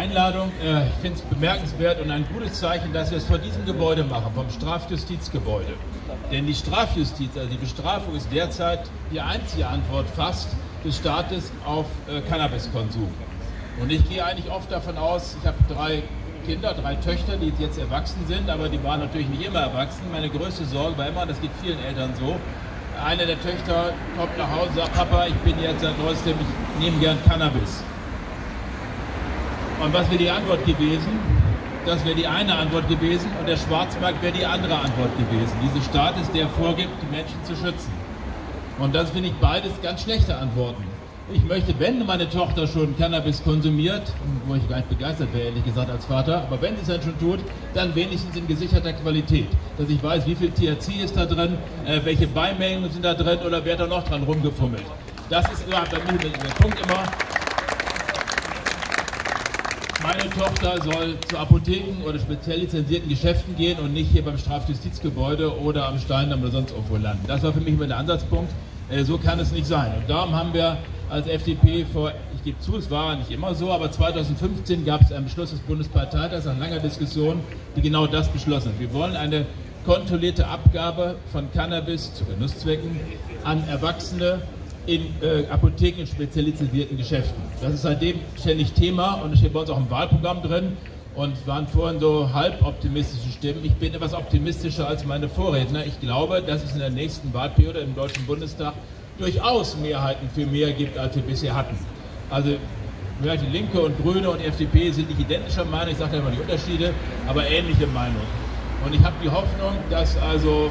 Einladung. Äh, ich finde es bemerkenswert und ein gutes Zeichen, dass wir es vor diesem Gebäude machen, vom Strafjustizgebäude. Denn die Strafjustiz, also die Bestrafung, ist derzeit die einzige Antwort fast des Staates auf äh, Cannabiskonsum. Und ich gehe eigentlich oft davon aus, ich habe drei Kinder, drei Töchter, die jetzt erwachsen sind, aber die waren natürlich nicht immer erwachsen. Meine größte Sorge war immer, das geht vielen Eltern so, eine der Töchter kommt nach Hause und sagt, Papa, ich bin jetzt seit neuestem, ich nehme gern Cannabis. Und was wäre die Antwort gewesen? Das wäre die eine Antwort gewesen und der Schwarzmarkt wäre die andere Antwort gewesen. Dieser Staat ist der vorgibt, die Menschen zu schützen. Und das finde ich beides ganz schlechte Antworten. Ich möchte, wenn meine Tochter schon Cannabis konsumiert, wo ich gar nicht begeistert wäre, ehrlich gesagt, als Vater, aber wenn sie es dann schon tut, dann wenigstens in gesicherter Qualität. Dass ich weiß, wie viel THC ist da drin, äh, welche Beimengen sind da drin oder wer da noch dran rumgefummelt. Das ist mir der Punkt immer. Meine Tochter soll zu Apotheken oder speziell lizenzierten Geschäften gehen und nicht hier beim Strafjustizgebäude oder am Steindamm oder sonst irgendwo landen. Das war für mich immer der Ansatzpunkt. Äh, so kann es nicht sein. Und darum haben wir als FDP vor, ich gebe zu, es war nicht immer so, aber 2015 gab es einen Beschluss des Bundesparteitags nach langer Diskussion, die genau das beschlossen hat. Wir wollen eine kontrollierte Abgabe von Cannabis zu Genusszwecken an Erwachsene in äh, Apotheken in spezialisierten Geschäften. Das ist seitdem ständig Thema und steht bei uns auch im Wahlprogramm drin und waren vorhin so halb optimistische Stimmen. Ich bin etwas optimistischer als meine Vorredner. Ich glaube, dass es in der nächsten Wahlperiode im Deutschen Bundestag durchaus Mehrheiten für mehr gibt, als wir bisher hatten. Also vielleicht die Linke und Grüne und die FDP sind nicht identischer Meinung, ich sage ja immer die Unterschiede, aber ähnliche Meinung. Und ich habe die Hoffnung, dass also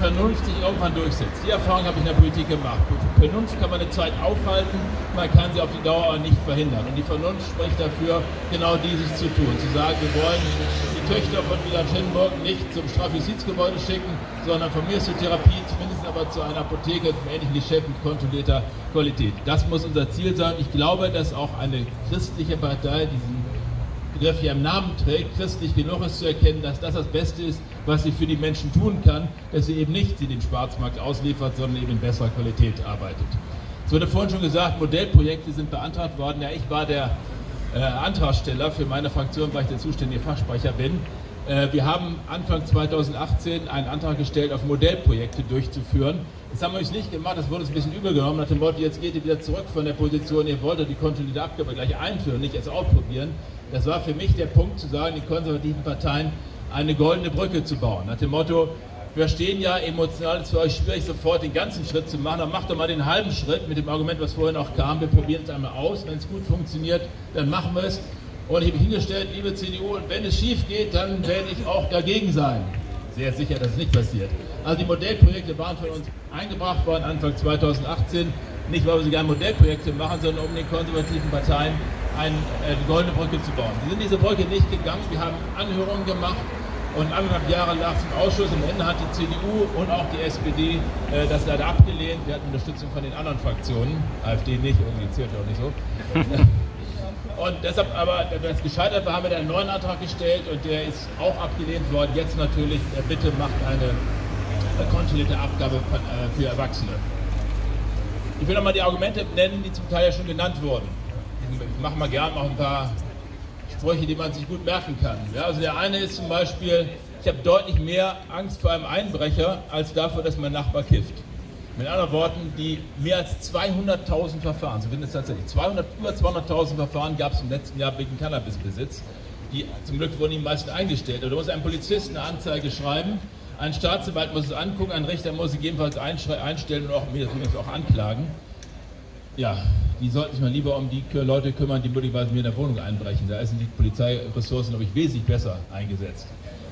Vernunft sich irgendwann durchsetzt. Die Erfahrung habe ich in der Politik gemacht. Vernunft kann man eine Zeit aufhalten, man kann sie auf die Dauer nicht verhindern. Und die Vernunft spricht dafür, genau dieses zu tun. Zu sagen, wir wollen die Töchter von Wieland Schendenburg nicht zum Strafjustizgebäude schicken, sondern von mir zur Therapie, zumindest aber zu einer Apotheke, zum ähnlichen Geschäft mit kontrollierter Qualität. Das muss unser Ziel sein. Ich glaube, dass auch eine christliche Partei diesen Begriff hier im Namen trägt, christlich genug ist zu erkennen, dass das das Beste ist, was sie für die Menschen tun kann, dass sie eben nicht sie den Schwarzmarkt ausliefert, sondern eben in besserer Qualität arbeitet. Es wurde vorhin schon gesagt, Modellprojekte sind beantragt worden. Ja, ich war der äh, Antragsteller für meine Fraktion, weil ich der zuständige Fachsprecher bin. Äh, wir haben Anfang 2018 einen Antrag gestellt, auf Modellprojekte durchzuführen. Das haben wir uns nicht gemacht, das wurde uns ein bisschen übergenommen, nach dem Motto, jetzt geht ihr wieder zurück von der Position, ihr wolltet die kontinuierliche Abgabe gleich einführen, nicht erst ausprobieren. Das war für mich der Punkt zu sagen, die konservativen Parteien eine goldene Brücke zu bauen. Nach dem Motto, wir verstehen ja, emotional ist es für euch schwierig, sofort den ganzen Schritt zu machen, dann macht doch mal den halben Schritt mit dem Argument, was vorher noch kam, wir probieren es einmal aus, wenn es gut funktioniert, dann machen wir es. Und ich habe hingestellt, liebe CDU, wenn es schief geht, dann werde ich auch dagegen sein. Sehr sicher, dass es nicht passiert. Also die Modellprojekte waren von uns eingebracht worden Anfang 2018, nicht weil wir sie gerne Modellprojekte machen, sondern um den konservativen Parteien eine, eine äh, goldene Brücke zu bauen. Sie sind diese Brücke nicht gegangen. Wir haben Anhörungen gemacht und anderthalb Jahre lag es im Ausschuss. Am Ende hat die CDU und auch die SPD äh, das leider abgelehnt. Wir hatten Unterstützung von den anderen Fraktionen. AfD nicht, irgendwie zählt ja auch nicht so. Und deshalb aber, wenn es gescheitert war, haben wir einen neuen Antrag gestellt und der ist auch abgelehnt worden. Jetzt natürlich, äh, bitte macht eine kontrollierte Abgabe äh, für Erwachsene. Ich will nochmal die Argumente nennen, die zum Teil ja schon genannt wurden ich mache mal gern noch ein paar Sprüche, die man sich gut merken kann. Ja, also der eine ist zum Beispiel, ich habe deutlich mehr Angst vor einem Einbrecher als davor, dass mein Nachbar kifft. Mit anderen Worten, die mehr als 200.000 Verfahren, so sind es tatsächlich, 200, über 200.000 Verfahren gab es im letzten Jahr wegen Cannabisbesitz. Die, zum Glück wurden die meisten eingestellt. Da muss ein Polizist eine Anzeige schreiben, ein Staatsanwalt muss es angucken, ein Richter muss sie gegebenenfalls einstellen und auch, auch anklagen. Ja, die sollten sich mal lieber um die Leute kümmern, die möglicherweise mir in der Wohnung einbrechen. Da sind die Polizeiressourcen, glaube ich, wesentlich besser eingesetzt.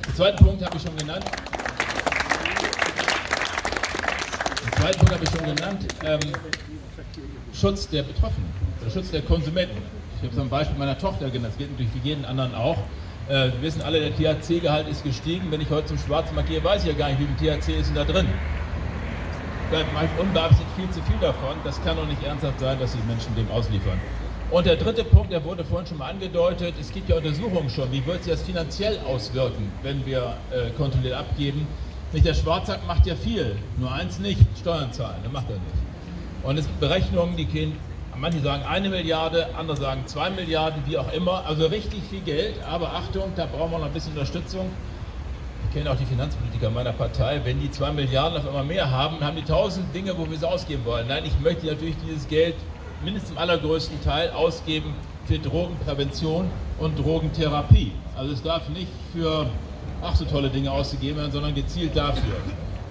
Den zweiten Punkt habe ich schon genannt. Den zweiten Punkt habe ich schon genannt. Ähm, Schutz der Betroffenen, der Schutz der Konsumenten. Ich habe es am Beispiel meiner Tochter genannt, das geht natürlich für jeden anderen auch. Äh, wir wissen alle, der THC-Gehalt ist gestiegen. Wenn ich heute zum Schwarzmarkt gehe, weiß ich ja gar nicht, wie viel THC ist denn da drin bleibt unbeabsichtigt viel zu viel davon. Das kann doch nicht ernsthaft sein, dass die Menschen dem ausliefern. Und der dritte Punkt, der wurde vorhin schon mal angedeutet, es gibt ja Untersuchungen schon, wie wird sich das finanziell auswirken, wenn wir äh, kontrolliert abgeben. Nicht der Schwarzsack macht ja viel, nur eins nicht, Steuern zahlen, das macht er nicht. Und es gibt Berechnungen, die gehen manche sagen eine Milliarde, andere sagen zwei Milliarden, wie auch immer. Also richtig viel Geld, aber Achtung, da brauchen wir noch ein bisschen Unterstützung. Kenne auch die Finanzpolitiker meiner Partei. Wenn die zwei Milliarden auf einmal mehr haben, haben die tausend Dinge, wo wir sie ausgeben wollen. Nein, ich möchte natürlich dieses Geld mindestens im allergrößten Teil ausgeben für Drogenprävention und Drogentherapie. Also es darf nicht für ach so tolle Dinge ausgegeben werden, sondern gezielt dafür.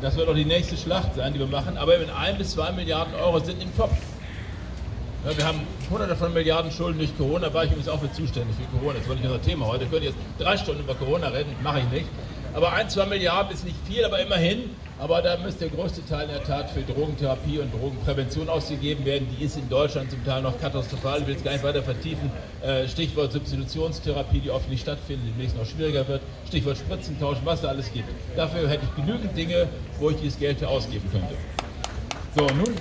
Das wird auch die nächste Schlacht sein, die wir machen. Aber mit ein bis zwei Milliarden Euro sind im Topf. Ja, wir haben hunderte von Milliarden Schulden durch Corona, war ich übrigens auch für zuständig für Corona. Das war nicht unser Thema heute. Ich könnte jetzt drei Stunden über Corona reden, mache ich nicht. Aber ein, zwei Milliarden ist nicht viel, aber immerhin. Aber da müsste der größte Teil in der Tat für Drogentherapie und Drogenprävention ausgegeben werden. Die ist in Deutschland zum Teil noch katastrophal. Ich will es gar nicht weiter vertiefen. Äh, Stichwort Substitutionstherapie, die oft nicht stattfindet, demnächst noch schwieriger wird. Stichwort Spritzentausch, was da alles gibt. Dafür hätte ich genügend Dinge, wo ich dieses Geld für ausgeben könnte. So, nun.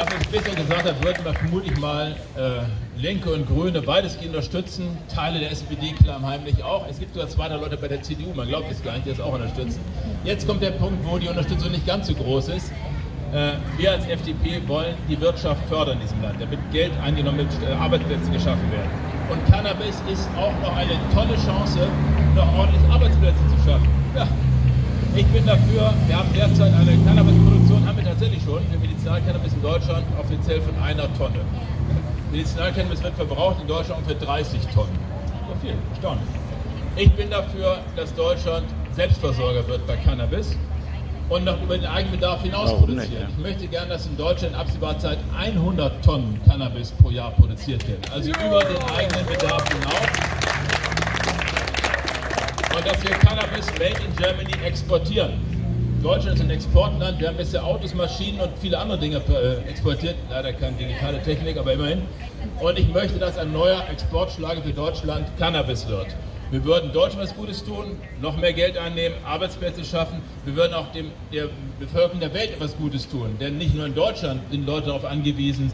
Dafür ich bisher gesagt habe, würden wir vermutlich mal äh, Linke und Grüne weitestgehend unterstützen, Teile der SPD klammheimlich auch. Es gibt sogar zwei Leute bei der CDU, man glaubt es gar nicht, die das auch unterstützen. Jetzt kommt der Punkt, wo die Unterstützung nicht ganz so groß ist. Äh, wir als FDP wollen die Wirtschaft fördern in diesem Land, damit Geld eingenommen wird, äh, Arbeitsplätze geschaffen werden. Und Cannabis ist auch noch eine tolle Chance, noch ordentlich Arbeitsplätze zu schaffen. Ja, ich bin dafür, wir haben derzeit eine Cannabisproduktion, haben wir tatsächlich schon, für Medizinalcannabis in Deutschland offiziell von einer Tonne. Medizinalcannabis wird verbraucht in Deutschland für 30 Tonnen. So viel, erstaunlich. Ich bin dafür, dass Deutschland Selbstversorger wird bei Cannabis und noch über den Eigenbedarf hinaus Warum produziert. Nicht, ja? Ich möchte gerne, dass in Deutschland in absehbarer Zeit 100 Tonnen Cannabis pro Jahr produziert werden. Also über den eigenen Bedarf hinaus und dass wir Cannabis made in Germany exportieren. Deutschland ist ein Exportland. Wir haben bisher Autos, Maschinen und viele andere Dinge äh, exportiert. Leider keine digitale Technik, aber immerhin. Und ich möchte, dass ein neuer Exportschlager für Deutschland Cannabis wird. Wir würden Deutschland was Gutes tun, noch mehr Geld einnehmen, Arbeitsplätze schaffen. Wir würden auch dem, der Bevölkerung der Welt etwas Gutes tun. Denn nicht nur in Deutschland sind Leute darauf angewiesen,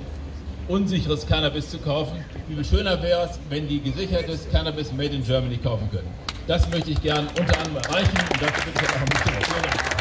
unsicheres Cannabis zu kaufen. Wie viel schöner wäre es, wenn die gesichertes Cannabis made in Germany kaufen können. Das möchte ich gern unter anderem erreichen und dafür bitte ich auch ein bisschen. Vielen.